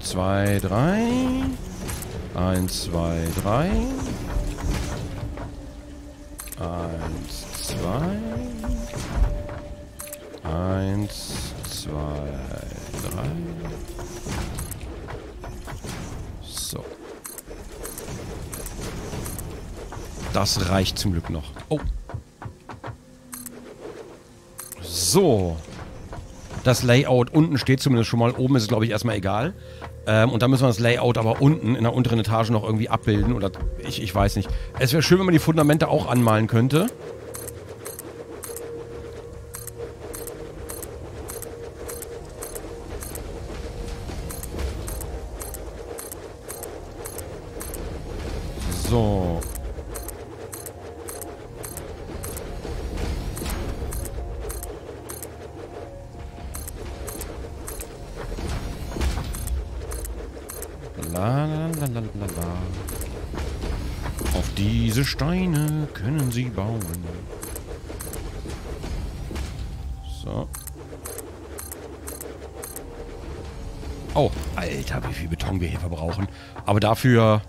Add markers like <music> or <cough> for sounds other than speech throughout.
zwei, drei. Eins, zwei, drei. Eins, zwei. Eins, zwei, drei. So. Das reicht zum Glück noch. Oh. So. Das Layout unten steht zumindest schon mal. Oben ist es, glaube ich, erstmal egal. Ähm, und dann müssen wir das Layout aber unten in der unteren Etage noch irgendwie abbilden. Oder ich, ich weiß nicht. Es wäre schön, wenn man die Fundamente auch anmalen könnte. La la la la la la. Auf diese Steine können sie bauen. So. Oh, Alter, wie viel Beton wir hier verbrauchen. Aber dafür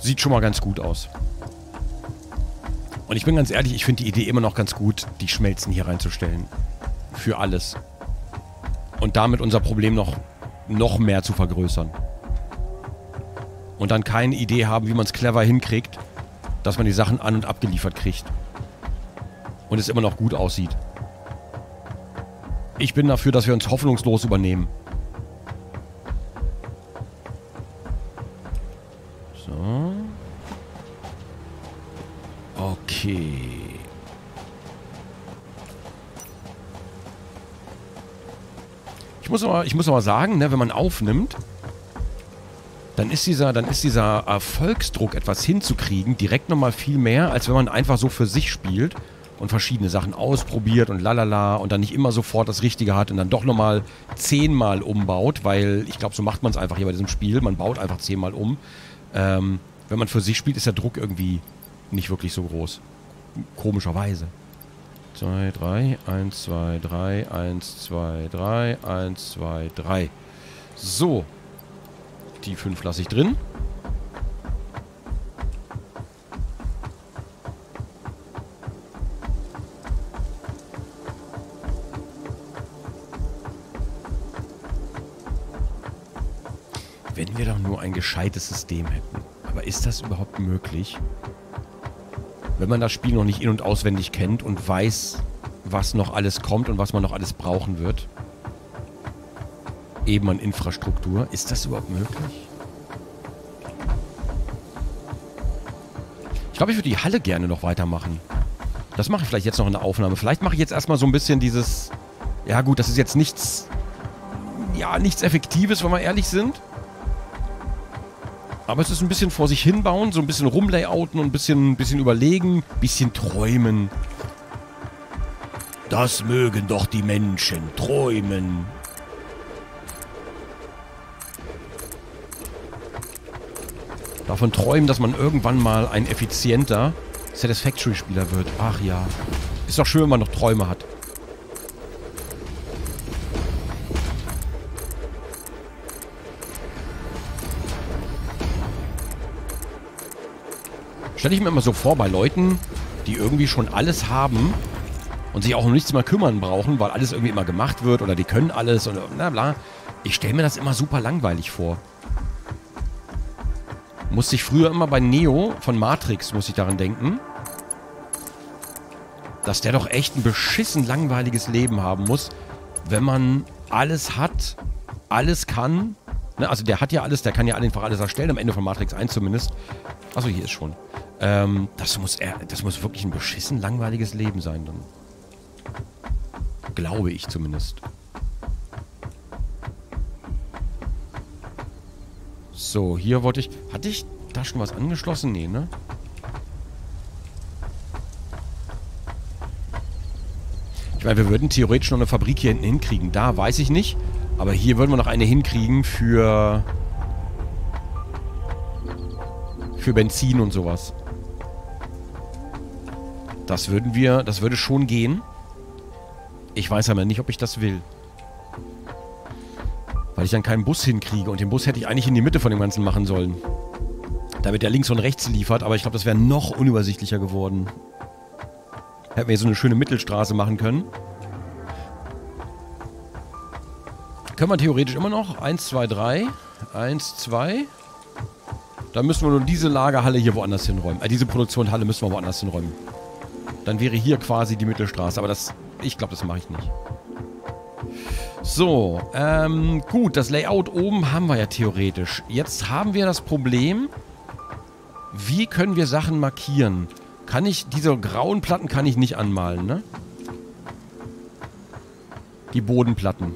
sieht schon mal ganz gut aus. Und ich bin ganz ehrlich, ich finde die Idee immer noch ganz gut, die Schmelzen hier reinzustellen. Für alles. Und damit unser Problem noch, noch mehr zu vergrößern. Und dann keine Idee haben, wie man es clever hinkriegt, dass man die Sachen an- und abgeliefert kriegt. Und es immer noch gut aussieht. Ich bin dafür, dass wir uns hoffnungslos übernehmen. So. Okay. Muss aber, ich muss aber sagen, ne, wenn man aufnimmt, dann ist dieser, dann ist dieser Erfolgsdruck, etwas hinzukriegen, direkt nochmal viel mehr, als wenn man einfach so für sich spielt und verschiedene Sachen ausprobiert und lalala und dann nicht immer sofort das Richtige hat und dann doch nochmal zehnmal umbaut, weil ich glaube, so macht man es einfach hier bei diesem Spiel. Man baut einfach zehnmal um. Ähm, wenn man für sich spielt, ist der Druck irgendwie nicht wirklich so groß. Komischerweise. 2, 3, 1, 2, 3, 1, 2, 3, 1, 2, 3. So. Die 5 lasse ich drin. Wenn wir doch nur ein gescheites System hätten. Aber ist das überhaupt möglich? Wenn man das Spiel noch nicht in- und auswendig kennt und weiß, was noch alles kommt und was man noch alles brauchen wird. Eben an Infrastruktur. Ist das überhaupt möglich? Ich glaube, ich würde die Halle gerne noch weitermachen. Das mache ich vielleicht jetzt noch in der Aufnahme. Vielleicht mache ich jetzt erstmal so ein bisschen dieses... Ja gut, das ist jetzt nichts... Ja, nichts Effektives, wenn wir ehrlich sind. Aber es ist ein bisschen vor sich hinbauen, so ein bisschen rumlayouten und ein bisschen, bisschen überlegen, bisschen träumen. Das mögen doch die Menschen, träumen. Davon träumen, dass man irgendwann mal ein effizienter Satisfactory-Spieler wird. Ach ja. Ist doch schön, wenn man noch Träume hat. Stelle ich mir immer so vor bei Leuten, die irgendwie schon alles haben und sich auch um nichts mehr kümmern brauchen, weil alles irgendwie immer gemacht wird oder die können alles und bla bla. Ich stelle mir das immer super langweilig vor. Musste ich früher immer bei Neo von Matrix, muss ich daran denken, dass der doch echt ein beschissen langweiliges Leben haben muss, wenn man alles hat, alles kann. Ne, also der hat ja alles, der kann ja einfach alles erstellen, am Ende von Matrix 1 zumindest. Achso, hier ist schon. Ähm, das muss er, das muss wirklich ein beschissen langweiliges Leben sein dann. Glaube ich zumindest. So, hier wollte ich... Hatte ich da schon was angeschlossen? Nee, ne? Ich meine, wir würden theoretisch noch eine Fabrik hier hinten hinkriegen. Da weiß ich nicht. Aber hier würden wir noch eine hinkriegen für... Für Benzin und sowas. Das würden wir... Das würde schon gehen. Ich weiß aber nicht, ob ich das will. Weil ich dann keinen Bus hinkriege. Und den Bus hätte ich eigentlich in die Mitte von dem Ganzen machen sollen. Damit der links und rechts liefert. Aber ich glaube, das wäre noch unübersichtlicher geworden. Hätten wir so eine schöne Mittelstraße machen können. Können wir theoretisch immer noch. Eins, zwei, drei. Eins, zwei. Dann müssen wir nur diese Lagerhalle hier woanders hinräumen. Äh, diese Produktionshalle müssen wir woanders hinräumen. Dann wäre hier quasi die Mittelstraße. Aber das, ich glaube, das mache ich nicht. So, ähm, gut, das Layout oben haben wir ja theoretisch. Jetzt haben wir das Problem, wie können wir Sachen markieren? Kann ich, diese grauen Platten kann ich nicht anmalen, ne? Die Bodenplatten.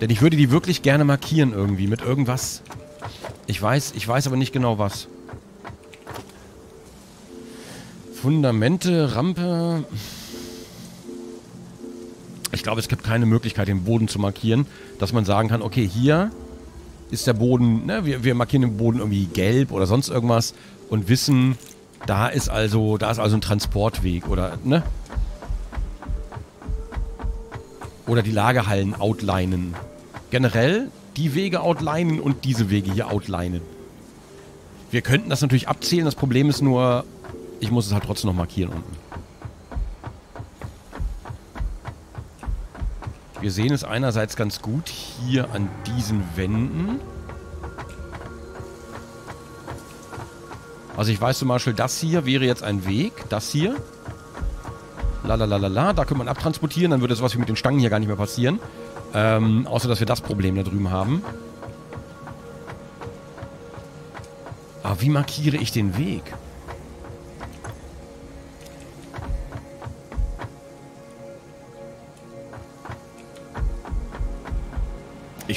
Denn ich würde die wirklich gerne markieren irgendwie mit irgendwas. Ich weiß, ich weiß aber nicht genau was. Fundamente, Rampe. Ich glaube, es gibt keine Möglichkeit, den Boden zu markieren, dass man sagen kann, okay, hier ist der Boden, ne, wir, wir markieren den Boden irgendwie gelb oder sonst irgendwas und wissen, da ist also, da ist also ein Transportweg oder, ne? Oder die Lagerhallen outlinen. Generell die Wege outlinen und diese Wege hier outlinen. Wir könnten das natürlich abzählen, das Problem ist nur, ich muss es halt trotzdem noch markieren unten. Wir sehen es einerseits ganz gut hier an diesen Wänden. Also ich weiß zum Beispiel, das hier wäre jetzt ein Weg. Das hier. Lalalala, da könnte man abtransportieren. Dann würde sowas wie mit den Stangen hier gar nicht mehr passieren. Ähm, außer, dass wir das Problem da drüben haben. Aber wie markiere ich den Weg?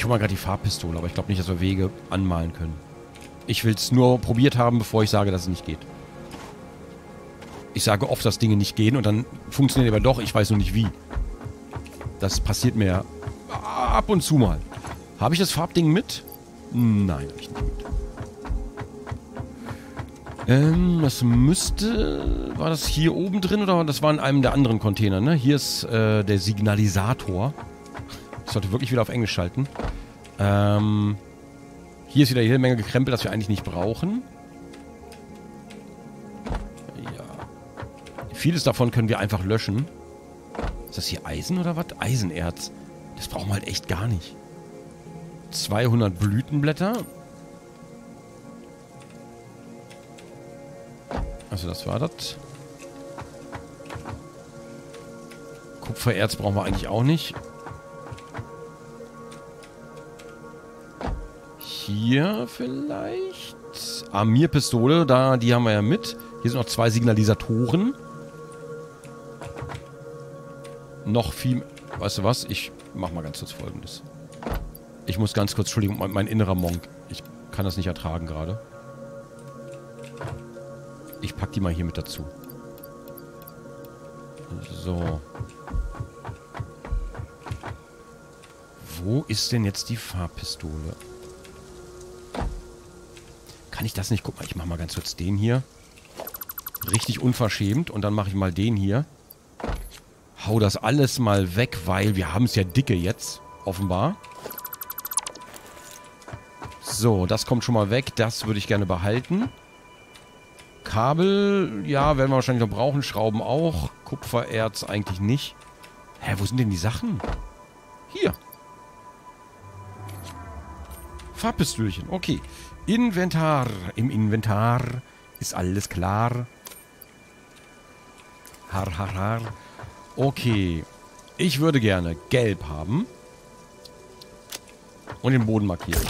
Ich hole mal gerade die Farbpistole, aber ich glaube nicht, dass wir Wege anmalen können. Ich will es nur probiert haben, bevor ich sage, dass es nicht geht. Ich sage oft, dass Dinge nicht gehen und dann funktioniert aber doch, ich weiß nur nicht wie. Das passiert mir ab und zu mal. Habe ich das Farbding mit? Nein, habe ich nicht mit. Ähm, das müsste... War das hier oben drin oder das war in einem der anderen Container, ne? Hier ist äh, der Signalisator. Ich sollte wirklich wieder auf Englisch schalten. Ähm, hier ist wieder jede Menge Gekrempel, das wir eigentlich nicht brauchen. Ja. Vieles davon können wir einfach löschen. Ist das hier Eisen oder was? Eisenerz. Das brauchen wir halt echt gar nicht. 200 Blütenblätter. Also das war das. Kupfererz brauchen wir eigentlich auch nicht. Hier vielleicht. Armierpistole, da, die haben wir ja mit. Hier sind noch zwei Signalisatoren. Noch viel... Weißt du was? Ich mach mal ganz kurz folgendes. Ich muss ganz kurz, Entschuldigung, mein, mein innerer Monk. Ich kann das nicht ertragen gerade. Ich pack die mal hier mit dazu. So. Wo ist denn jetzt die Farbpistole? Kann ich das nicht? Guck mal, ich mach mal ganz kurz den hier. Richtig unverschämt. Und dann mache ich mal den hier hau das alles mal weg, weil wir haben es ja dicke jetzt, offenbar. So, das kommt schon mal weg. Das würde ich gerne behalten. Kabel, ja, werden wir wahrscheinlich noch brauchen. Schrauben auch. Kupfererz eigentlich nicht. Hä, wo sind denn die Sachen? Hier. Farbpistölchen, okay. Inventar. Im Inventar ist alles klar. Har, har, har. Okay. Ich würde gerne gelb haben. Und den Boden markieren.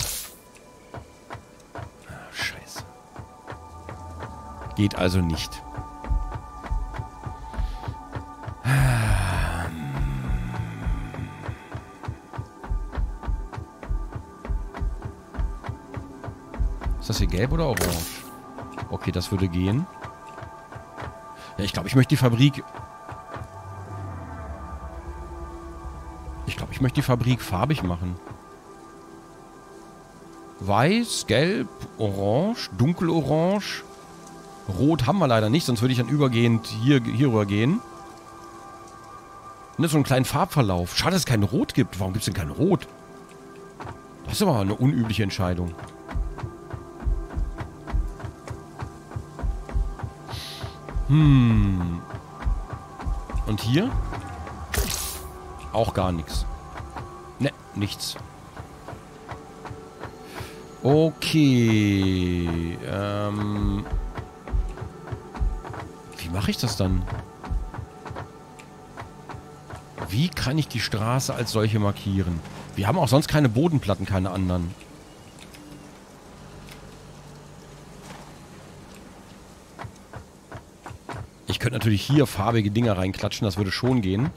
Ah, scheiße. Geht also nicht. Ist das hier gelb oder orange? Okay, das würde gehen. Ja, ich glaube, ich möchte die Fabrik Ich möchte die Fabrik farbig machen. Weiß, gelb, orange, dunkelorange. Rot haben wir leider nicht, sonst würde ich dann übergehend hier, hierüber gehen. Ne, so einen kleinen Farbverlauf. Schade, dass es kein Rot gibt. Warum gibt es denn kein Rot? Das ist aber eine unübliche Entscheidung. Hm. Und hier? Auch gar nichts. Ne, nichts. Okay. Ähm. Wie mache ich das dann? Wie kann ich die Straße als solche markieren? Wir haben auch sonst keine Bodenplatten, keine anderen. Könnte natürlich hier farbige Dinger reinklatschen, das würde schon gehen.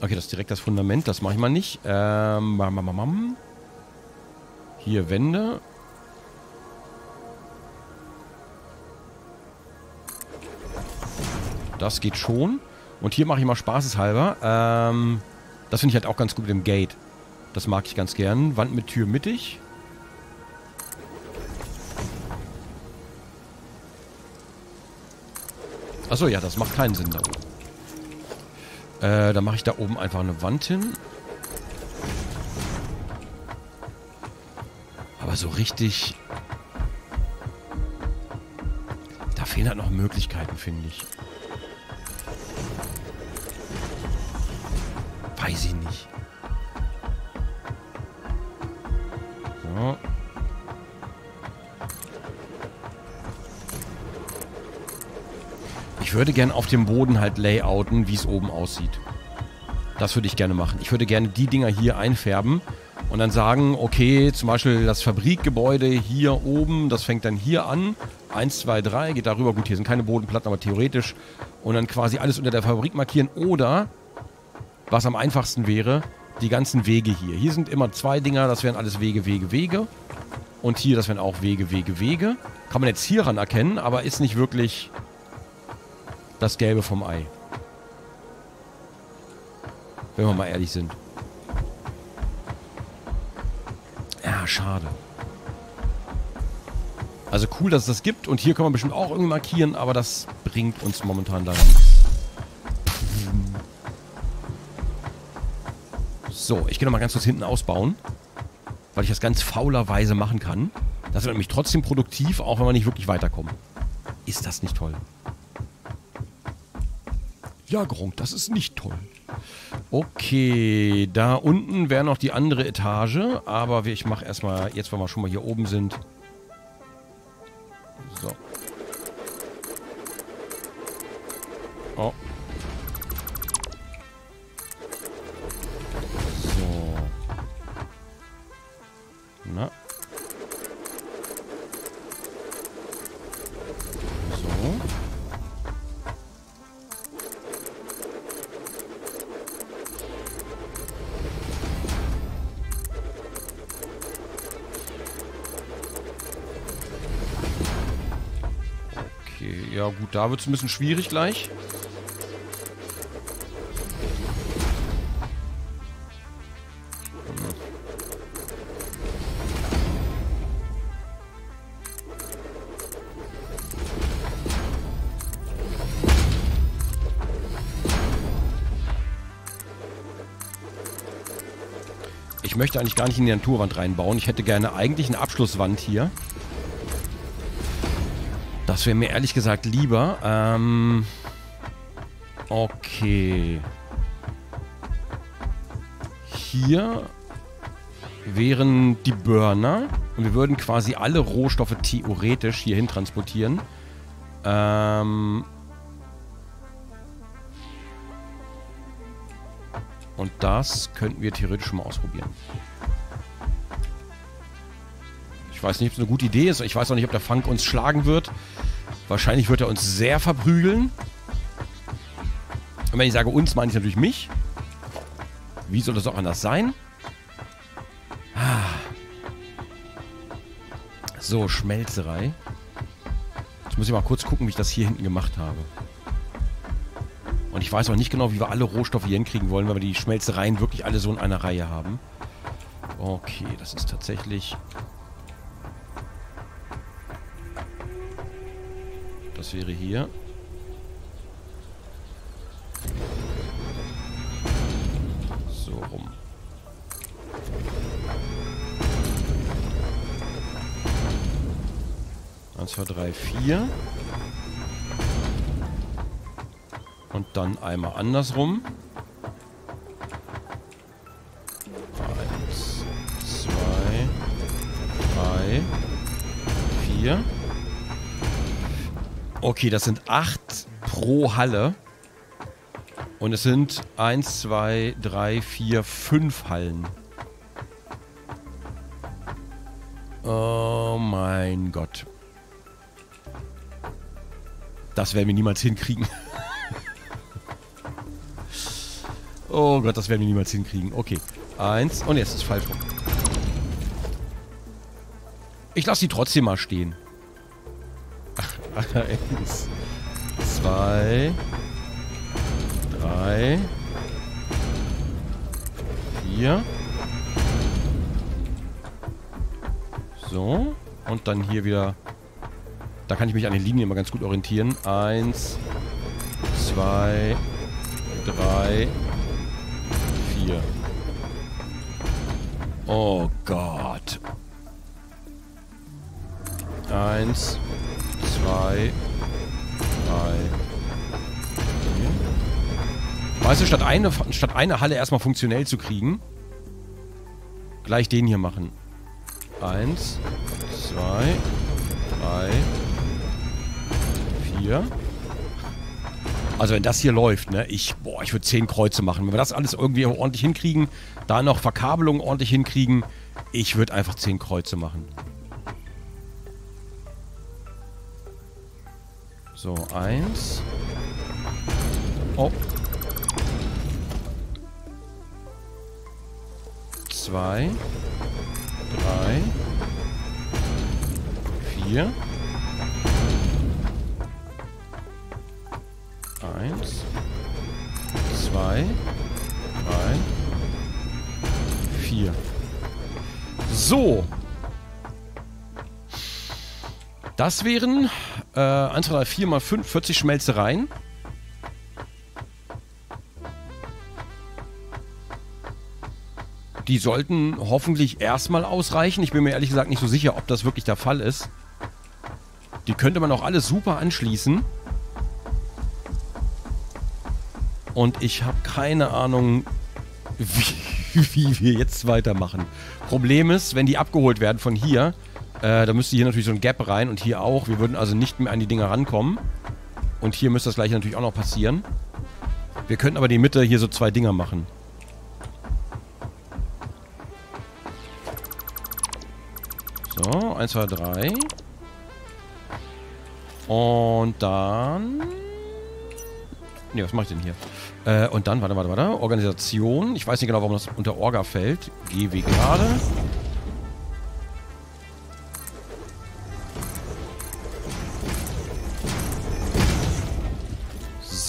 Okay, das ist direkt das Fundament, das mache ich mal nicht. Ähm, Hier Wände. Das geht schon. Und hier mache ich mal spaßeshalber. Ähm, das finde ich halt auch ganz gut mit dem Gate. Das mag ich ganz gern. Wand mit Tür mittig. Achso, ja, das macht keinen Sinn da oben. Äh, dann mache ich da oben einfach eine Wand hin. Aber so richtig... Da fehlen halt noch Möglichkeiten, finde ich. Weiß ich nicht. So. Ich würde gerne auf dem Boden halt layouten, wie es oben aussieht. Das würde ich gerne machen. Ich würde gerne die Dinger hier einfärben und dann sagen, okay, zum Beispiel das Fabrikgebäude hier oben, das fängt dann hier an. Eins, zwei, drei, geht darüber. Gut, hier sind keine Bodenplatten, aber theoretisch. Und dann quasi alles unter der Fabrik markieren. Oder, was am einfachsten wäre, die ganzen Wege hier. Hier sind immer zwei Dinger, das wären alles Wege, Wege, Wege. Und hier, das wären auch Wege, Wege, Wege. Kann man jetzt hieran erkennen, aber ist nicht wirklich das Gelbe vom Ei. Wenn wir mal ehrlich sind. Ja, schade. Also cool, dass es das gibt. Und hier kann man bestimmt auch irgendwie markieren, aber das bringt uns momentan da nichts. So, ich gehe nochmal ganz kurz hinten ausbauen. Weil ich das ganz faulerweise machen kann. Das wird nämlich trotzdem produktiv, auch wenn wir nicht wirklich weiterkommen. Ist das nicht toll? Ja, Gronk, das ist nicht toll. Okay, da unten wäre noch die andere Etage, aber ich mache erstmal, jetzt weil wir schon mal hier oben sind. Ja gut, da wird es ein bisschen schwierig gleich. Ich möchte eigentlich gar nicht in die Naturwand reinbauen. Ich hätte gerne eigentlich eine Abschlusswand hier. Das wäre mir ehrlich gesagt lieber. Ähm, okay. Hier wären die Burner. Und wir würden quasi alle Rohstoffe theoretisch hierhin transportieren. Ähm, und das könnten wir theoretisch schon mal ausprobieren. Ich weiß nicht, ob es eine gute Idee ist. Ich weiß auch nicht, ob der Funk uns schlagen wird. Wahrscheinlich wird er uns sehr verprügeln. Und wenn ich sage uns, meine ich natürlich mich. Wie soll das auch anders sein? Ah. So, Schmelzerei. Jetzt muss ich mal kurz gucken, wie ich das hier hinten gemacht habe. Und ich weiß auch nicht genau, wie wir alle Rohstoffe hier hinkriegen wollen, weil wir die Schmelzereien wirklich alle so in einer Reihe haben. Okay, das ist tatsächlich Das wäre hier. So rum. Eins, zwei, drei, vier. Und dann einmal andersrum. Okay, das sind acht pro Halle. Und es sind eins, zwei, drei, vier, fünf Hallen. Oh mein Gott. Das werden wir niemals hinkriegen. <laughs> oh Gott, das werden wir niemals hinkriegen. Okay. Eins. Und jetzt ist falsch rum. Ich lasse die trotzdem mal stehen. Eins. Zwei. Drei. Vier. So. Und dann hier wieder... Da kann ich mich an den Linien immer ganz gut orientieren. Eins. Zwei. Drei. Vier. Oh Gott. Eins. Zwei. Drei. Vier. Weißt du, statt eine, statt eine Halle erstmal funktionell zu kriegen, gleich den hier machen. Eins, zwei, drei, vier. Also wenn das hier läuft, ne, ich, boah, ich würde zehn Kreuze machen. Wenn wir das alles irgendwie ordentlich hinkriegen, da noch Verkabelung ordentlich hinkriegen, ich würde einfach zehn Kreuze machen. So, eins. Oh. Zwei. Drei. Vier. Eins. Zwei. Drei. Vier. So. Das wären äh, 1, 2, 3, 4 mal 5, 40 Schmelzereien. Die sollten hoffentlich erstmal ausreichen. Ich bin mir ehrlich gesagt nicht so sicher, ob das wirklich der Fall ist. Die könnte man auch alles super anschließen. Und ich habe keine Ahnung, <laughs> wie, wie wir jetzt weitermachen. Problem ist, wenn die abgeholt werden von hier, äh, da müsste hier natürlich so ein Gap rein und hier auch. Wir würden also nicht mehr an die Dinger rankommen. Und hier müsste das gleiche natürlich auch noch passieren. Wir könnten aber die Mitte hier so zwei Dinger machen. So, 1, 2, 3. Und dann... Ne, was mache ich denn hier? Äh, und dann, warte, warte, warte. Organisation. Ich weiß nicht genau, warum das unter Orga fällt. GW gerade.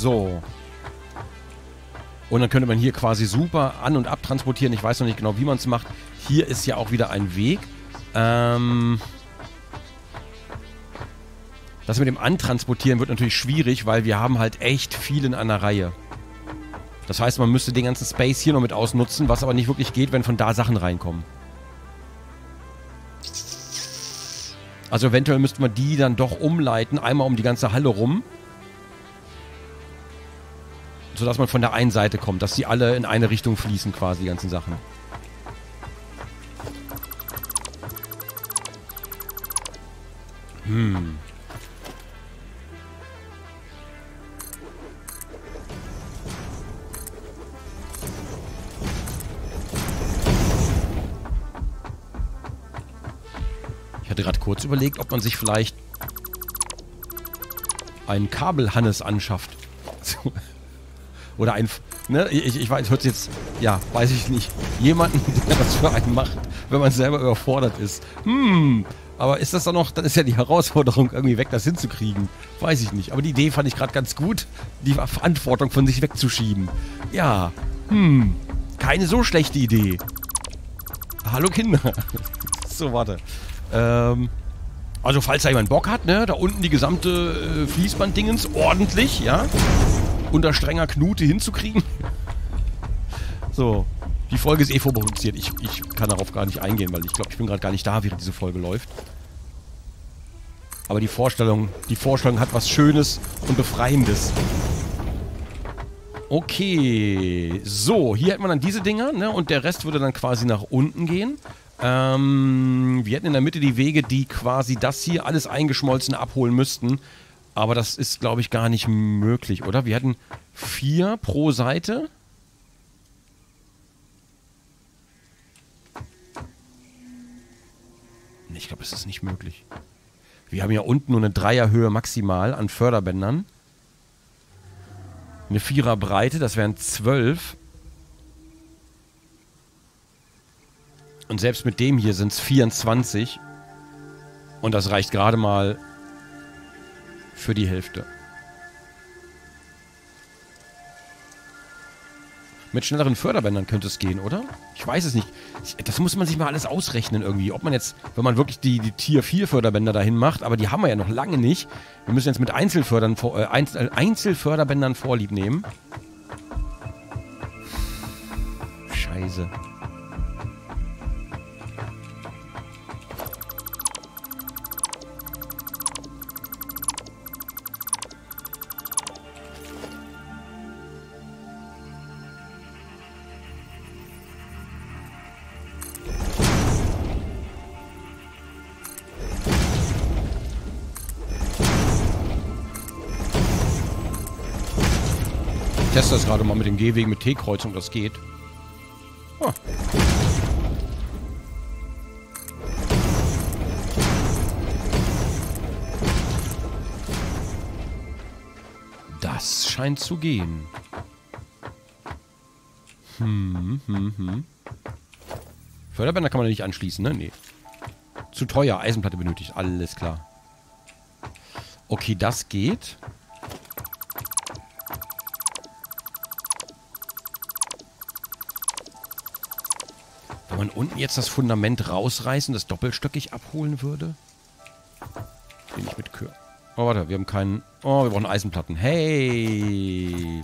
So. Und dann könnte man hier quasi super an- und abtransportieren. Ich weiß noch nicht genau, wie man es macht. Hier ist ja auch wieder ein Weg. Ähm, das mit dem Antransportieren wird natürlich schwierig, weil wir haben halt echt viel in einer Reihe. Das heißt, man müsste den ganzen Space hier noch mit ausnutzen, was aber nicht wirklich geht, wenn von da Sachen reinkommen. Also eventuell müsste man die dann doch umleiten, einmal um die ganze Halle rum. Sodass man von der einen Seite kommt, dass die alle in eine Richtung fließen quasi, die ganzen Sachen. Hm. Ich hatte gerade kurz überlegt, ob man sich vielleicht einen Kabelhannes anschafft. Oder ein... Ne, ich, ich weiß, hört jetzt... Ja, weiß ich nicht. Jemanden, <laughs> der das für einen macht, wenn man selber überfordert ist. Hm, aber ist das dann noch, dann ist ja die Herausforderung irgendwie weg, das hinzukriegen. Weiß ich nicht. Aber die Idee fand ich gerade ganz gut, die Verantwortung von sich wegzuschieben. Ja, hm, keine so schlechte Idee. Hallo Kinder. <laughs> so, warte. Ähm, also falls da jemand Bock hat, ne, da unten die gesamte äh, Fließbanddingens ordentlich, ja, unter strenger Knute hinzukriegen. So, Die Folge ist eh vorproduziert. Ich, ich kann darauf gar nicht eingehen, weil ich glaube, ich bin gerade gar nicht da, während diese Folge läuft. Aber die Vorstellung, die Vorstellung hat was Schönes und Befreiendes. Okay, so, hier hätten wir dann diese Dinger, ne? Und der Rest würde dann quasi nach unten gehen. Ähm, wir hätten in der Mitte die Wege, die quasi das hier alles eingeschmolzen abholen müssten. Aber das ist, glaube ich, gar nicht möglich, oder? Wir hätten vier pro Seite. Ich glaube, das ist nicht möglich. Wir haben ja unten nur eine Dreierhöhe maximal an Förderbändern. Eine Viererbreite, das wären zwölf. Und selbst mit dem hier sind es 24. Und das reicht gerade mal für die Hälfte. Mit schnelleren Förderbändern könnte es gehen, oder? Ich weiß es nicht. Das muss man sich mal alles ausrechnen irgendwie. Ob man jetzt, wenn man wirklich die, die Tier 4 Förderbänder dahin macht, aber die haben wir ja noch lange nicht. Wir müssen jetzt mit Einzelfördern, äh, Einzelförderbändern Vorlieb nehmen. Scheiße. Teste das gerade mal mit dem Gehwegen mit T-Kreuzung, das geht. Oh. Das scheint zu gehen. Hm, hm, hm. Förderbänder kann man nicht anschließen, ne? Nee. Zu teuer. Eisenplatte benötigt. Alles klar. Okay, das geht. man unten jetzt das Fundament rausreißen, das doppelstöckig abholen würde? Bin ich mit Kür. Oh, warte, wir haben keinen... Oh, wir brauchen Eisenplatten. Hey!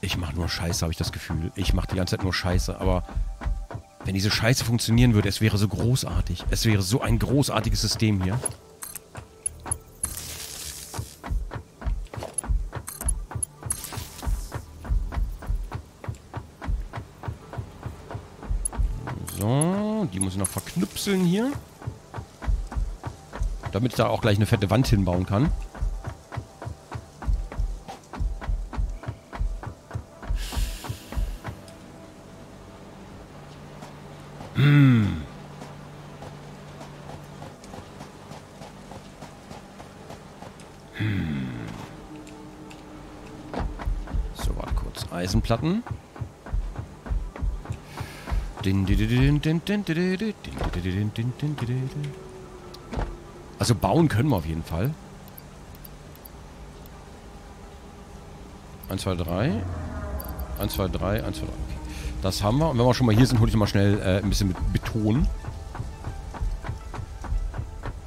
Ich mache nur Scheiße, habe ich das Gefühl. Ich mache die ganze Zeit nur Scheiße, aber... Wenn diese Scheiße funktionieren würde, es wäre so großartig. Es wäre so ein großartiges System hier. Die muss ich noch verknüpseln hier. Damit ich da auch gleich eine fette Wand hinbauen kann. Hm. Hm. So, warte kurz. Eisenplatten. Also bauen können wir auf jeden Fall. 1, 2, 3. 1, 2, 3, 1, 2, 3. Okay. Das haben wir. Und wenn wir schon mal hier sind, hole ich mal schnell äh, ein bisschen mit Beton.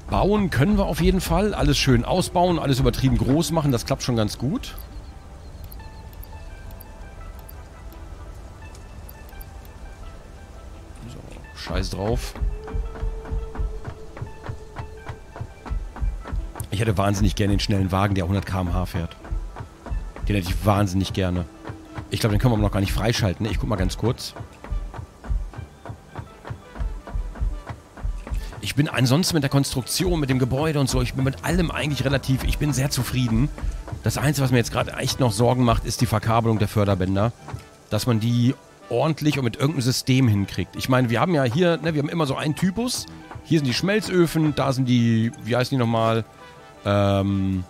Bauen können wir auf jeden Fall. Alles schön ausbauen, alles übertrieben groß machen. Das klappt schon ganz gut. Scheiß drauf. Ich hätte wahnsinnig gerne den schnellen Wagen, der 100 km/h fährt. Den hätte ich wahnsinnig gerne. Ich glaube, den können wir noch gar nicht freischalten. Ich guck mal ganz kurz. Ich bin ansonsten mit der Konstruktion, mit dem Gebäude und so, ich bin mit allem eigentlich relativ, ich bin sehr zufrieden. Das Einzige, was mir jetzt gerade echt noch Sorgen macht, ist die Verkabelung der Förderbänder. Dass man die ordentlich und mit irgendeinem System hinkriegt. Ich meine, wir haben ja hier, ne, wir haben immer so einen Typus. Hier sind die Schmelzöfen, da sind die, wie heißen die nochmal? Ähm,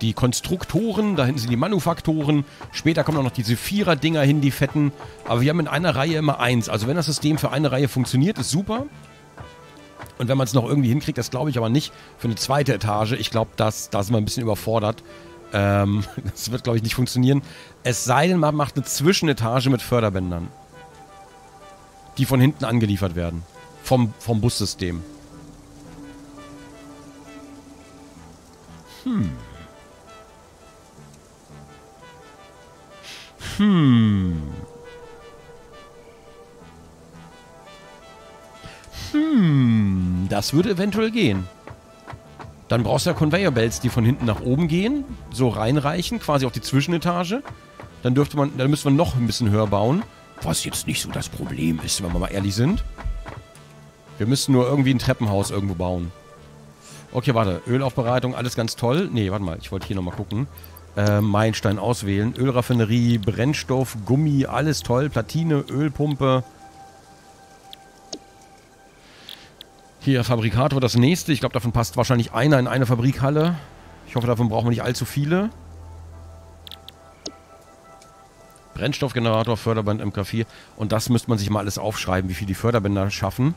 die Konstruktoren, da hinten sind die Manufaktoren. Später kommen auch noch diese Vierer-Dinger hin, die fetten. Aber wir haben in einer Reihe immer eins. Also wenn das System für eine Reihe funktioniert, ist super. Und wenn man es noch irgendwie hinkriegt, das glaube ich aber nicht, für eine zweite Etage. Ich glaube, da sind wir ein bisschen überfordert. Ähm, <laughs> das wird, glaube ich, nicht funktionieren. Es sei denn, man macht eine Zwischenetage mit Förderbändern. Die von hinten angeliefert werden. Vom, vom Bussystem. Hm. Hm. Hm, das würde eventuell gehen. Dann brauchst du ja Conveyor Belts, die von hinten nach oben gehen, so reinreichen, quasi auf die Zwischenetage. Dann dürfte man, dann müsste man noch ein bisschen höher bauen. Was jetzt nicht so das Problem ist, wenn wir mal ehrlich sind. Wir müssen nur irgendwie ein Treppenhaus irgendwo bauen. Okay, warte. Ölaufbereitung, alles ganz toll. Nee, warte mal. Ich wollte hier nochmal gucken. Äh, Meilenstein auswählen. Ölraffinerie, Brennstoff, Gummi, alles toll. Platine, Ölpumpe. Hier, Fabrikator, das nächste. Ich glaube, davon passt wahrscheinlich einer in eine Fabrikhalle. Ich hoffe, davon brauchen wir nicht allzu viele. Brennstoffgenerator, Förderband MK4. Und das müsste man sich mal alles aufschreiben, wie viel die Förderbänder schaffen.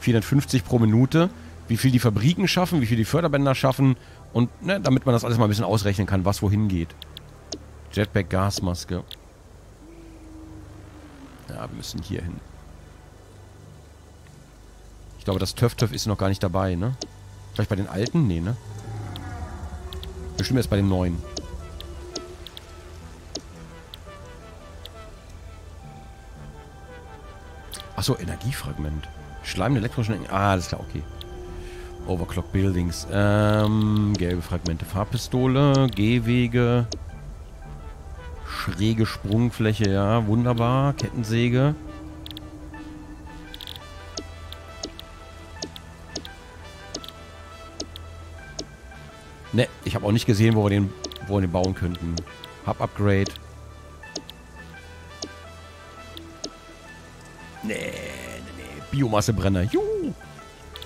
450 pro Minute. Wie viel die Fabriken schaffen, wie viel die Förderbänder schaffen. Und ne, damit man das alles mal ein bisschen ausrechnen kann, was wohin geht. Jetpack, Gasmaske. Ja, wir müssen hier hin. Ich glaube, das Töff-Töff ist noch gar nicht dabei, ne? Vielleicht bei den alten? Nee, ne? Bestimmt erst bei den neuen. Achso, Energiefragment. Schleim elektrischen... Ah, alles klar, okay. Overclock Buildings. Ähm, gelbe Fragmente. Farbpistole, Gehwege. Schräge Sprungfläche, ja, wunderbar. Kettensäge. Ne, ich habe auch nicht gesehen, wo wir den, wo wir den bauen könnten. Hub-Upgrade. Nee, nee, nee. Biomassebrenner. Juhu.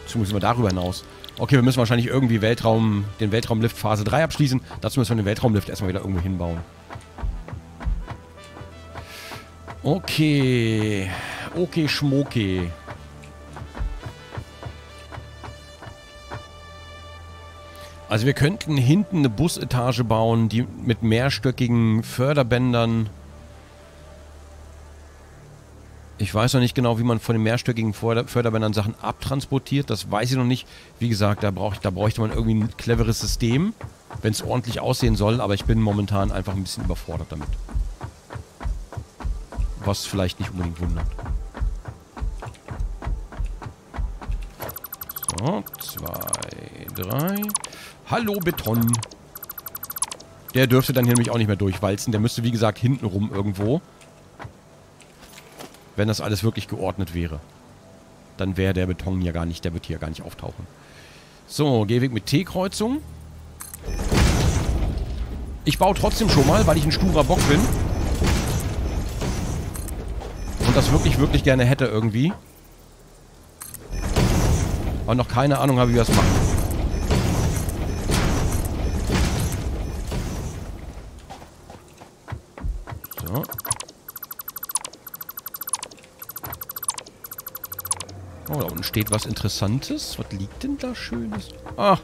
Dazu müssen wir darüber hinaus. Okay, wir müssen wahrscheinlich irgendwie Weltraum, den Weltraumlift Phase 3 abschließen. Dazu müssen wir den Weltraumlift erstmal wieder irgendwo hinbauen. Okay. Okay, Schmoke. Also wir könnten hinten eine Busetage bauen, die mit mehrstöckigen Förderbändern. Ich weiß noch nicht genau, wie man von den mehrstöckigen Förderbändern Sachen abtransportiert. Das weiß ich noch nicht. Wie gesagt, da, brauch, da bräuchte man irgendwie ein cleveres System, wenn es ordentlich aussehen soll. Aber ich bin momentan einfach ein bisschen überfordert damit. Was vielleicht nicht unbedingt wundert. So, zwei, drei. Hallo Beton. Der dürfte dann hier nämlich auch nicht mehr durchwalzen. Der müsste, wie gesagt, hintenrum irgendwo. Wenn das alles wirklich geordnet wäre. Dann wäre der Beton ja gar nicht, der wird hier gar nicht auftauchen. So, Gehweg mit T-Kreuzung. Ich baue trotzdem schon mal, weil ich ein sturer Bock bin. Und das wirklich, wirklich gerne hätte irgendwie. Aber noch keine Ahnung habe, wie wir das machen. steht was Interessantes. Was liegt denn da Schönes? Ah.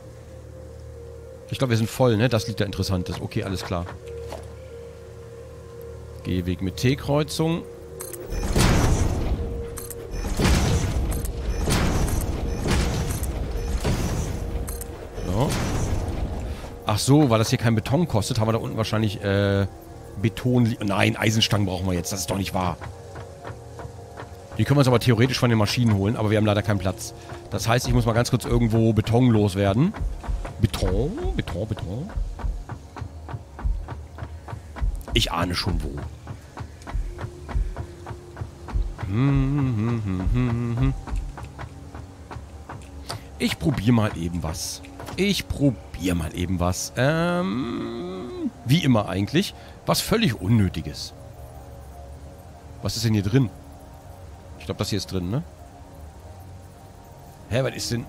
Ich glaube, wir sind voll, ne? Das liegt da Interessantes. Okay, alles klar. Gehweg mit T-Kreuzung. Ach so, weil das hier kein Beton kostet, haben wir da unten wahrscheinlich äh, Beton... Nein, Eisenstangen brauchen wir jetzt. Das ist doch nicht wahr. Die können wir uns aber theoretisch von den Maschinen holen, aber wir haben leider keinen Platz. Das heißt, ich muss mal ganz kurz irgendwo Beton loswerden. Beton? Beton, Beton? Ich ahne schon wo. Ich probiere mal eben was. Ich probiere mal eben was. Ähm, wie immer eigentlich. Was völlig Unnötiges. Was ist denn hier drin? Ich glaube, das hier ist drin, ne? Hä, was ist denn...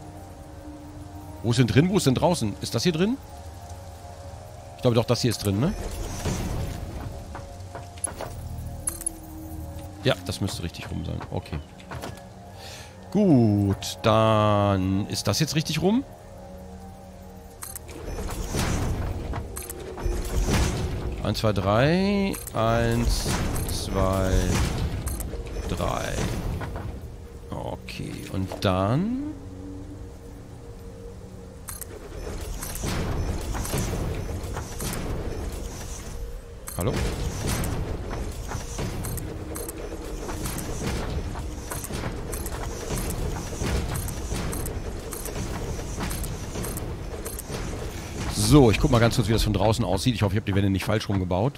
Wo ist denn drin? Wo ist denn draußen? Ist das hier drin? Ich glaube doch, das hier ist drin, ne? Ja, das müsste richtig rum sein. Okay. Gut, dann ist das jetzt richtig rum. Eins, zwei, drei. Eins, zwei, drei. Okay, und dann... Hallo? So, ich guck mal ganz kurz, wie das von draußen aussieht. Ich hoffe, ich habe die Wände nicht falsch rumgebaut.